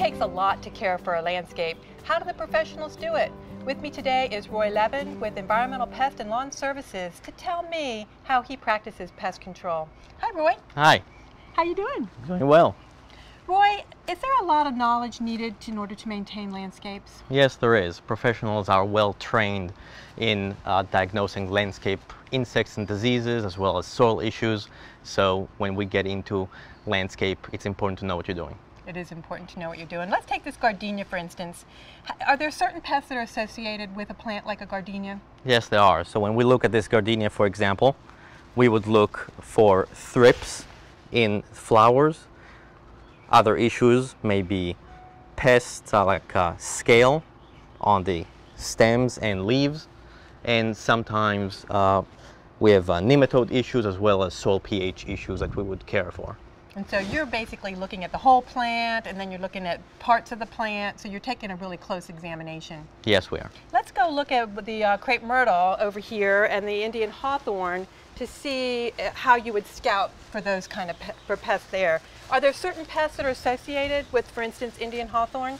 takes a lot to care for a landscape. How do the professionals do it? With me today is Roy Levin with Environmental Pest and Lawn Services to tell me how he practices pest control. Hi, Roy. Hi. How you doing? Doing well. Roy, is there a lot of knowledge needed in order to maintain landscapes? Yes, there is. Professionals are well trained in uh, diagnosing landscape insects and diseases as well as soil issues. So when we get into landscape, it's important to know what you're doing. It is important to know what you're doing. Let's take this gardenia for instance. Are there certain pests that are associated with a plant like a gardenia? Yes, there are. So when we look at this gardenia, for example, we would look for thrips in flowers. Other issues may be pests uh, like uh, scale on the stems and leaves. And sometimes uh, we have uh, nematode issues as well as soil pH issues that we would care for. And so you're basically looking at the whole plant and then you're looking at parts of the plant. So you're taking a really close examination. Yes, we are. Let's go look at the uh, crepe myrtle over here and the Indian hawthorn to see uh, how you would scout for those kind of pe for pests there. Are there certain pests that are associated with, for instance, Indian hawthorn?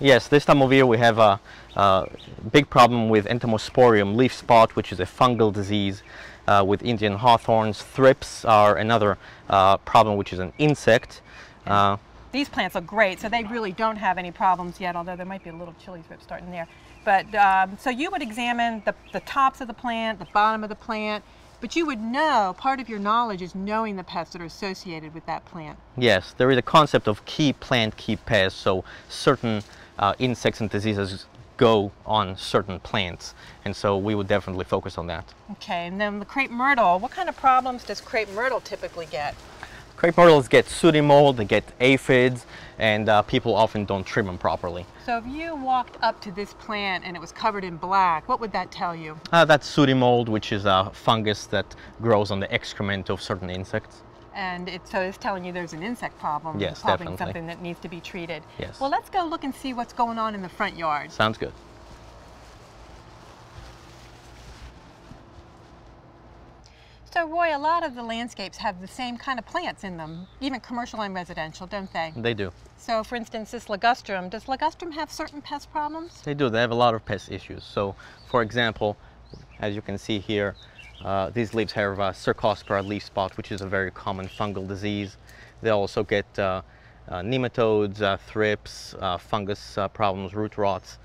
Yes, this time of year we have a, a big problem with entomosporium leaf spot, which is a fungal disease uh, with Indian hawthorns. Thrips are another uh, problem, which is an insect. Uh, These plants look great, so they really don't have any problems yet, although there might be a little chili thrip starting there. But um, so you would examine the, the tops of the plant, the bottom of the plant, but you would know, part of your knowledge is knowing the pests that are associated with that plant. Yes, there is a concept of key plant, key pest, so certain uh, insects and diseases go on certain plants. And so we would definitely focus on that. Okay, and then the crepe myrtle, what kind of problems does crepe myrtle typically get? Crepe myrtles get sooty mold, they get aphids, and uh, people often don't trim them properly. So if you walked up to this plant and it was covered in black, what would that tell you? Uh, that's sooty mold, which is a fungus that grows on the excrement of certain insects. And it, so it's telling you there's an insect problem. Yes, probably definitely. something that needs to be treated. Yes. Well, let's go look and see what's going on in the front yard. Sounds good. So Roy, a lot of the landscapes have the same kind of plants in them, even commercial and residential, don't they? They do. So for instance, this ligustrum, does ligustrum have certain pest problems? They do. They have a lot of pest issues. So, for example, as you can see here, uh, these leaves have uh, Cercospora leaf spot, which is a very common fungal disease. They also get uh, uh, nematodes, uh, thrips, uh, fungus uh, problems, root rots,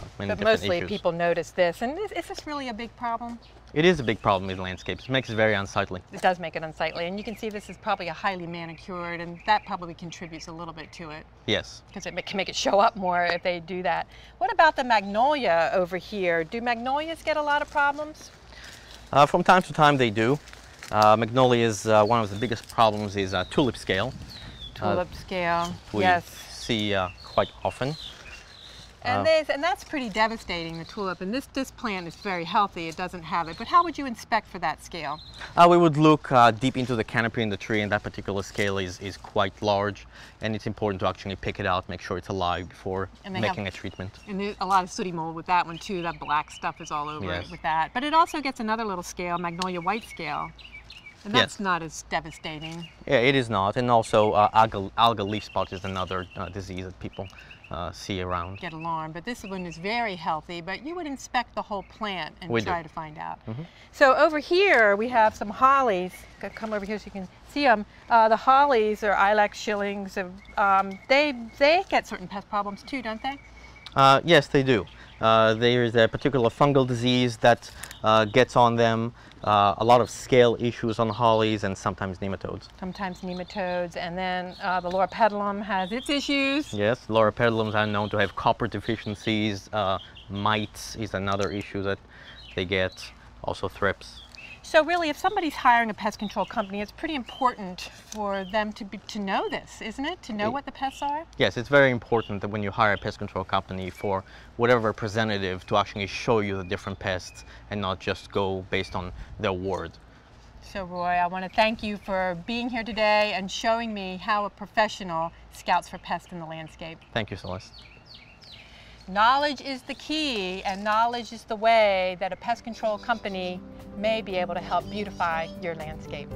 uh, But mostly issues. people notice this. And is, is this really a big problem? It is a big problem in landscapes. It makes it very unsightly. It does make it unsightly. And you can see this is probably a highly manicured, and that probably contributes a little bit to it Yes. because it can make it show up more if they do that. What about the magnolia over here? Do magnolias get a lot of problems? Uh, from time to time they do. Uh, magnolias, uh, one of the biggest problems is uh, tulip scale. Uh, Tulip scale. we yes. see uh, quite often. And, Uh, and that's pretty devastating, the tulip. And this, this plant is very healthy, it doesn't have it. But how would you inspect for that scale? Uh, we would look uh, deep into the canopy in the tree and that particular scale is, is quite large and it's important to actually pick it out, make sure it's alive before they have- making a treatment. And there's a lot of sooty mold with that one too. That black stuff is all over Yes. it with that. But it also gets another little scale, magnolia white scale. And that's Yes. not as devastating. Yeah, it is not. And also uh, algal, algal leaf spot is another uh, disease that people uh, see around. Get alarmed. But this one is very healthy. But you would inspect the whole plant and We do. try to find out. So over here we have some hollies. Come over here so you can see them. Uh, the hollies or ilex Schillings. Um, they they get certain pest problems too, don't they? Uh, yes, they do. Uh, there is a particular fungal disease that uh, gets on them, uh, a lot of scale issues on hollies, and sometimes nematodes. Sometimes nematodes, and then uh, the Loropetalum has its issues. Yes, Loropetalums are known to have copper deficiencies. Uh, mites is another issue that they get, also thrips. So really, if somebody's hiring a pest control company, it's pretty important for them to be, to know this, isn't it? To know what the pests are. Yes, it's very important that when you hire a pest control company for whatever representative to actually show you the different pests and not just go based on their word. So Roy, I want to thank you for being here today and showing me how a professional scouts for pests in the landscape. Thank you, Celeste. Knowledge is the key, and knowledge is the way that a pest control company may be able to help beautify your landscape.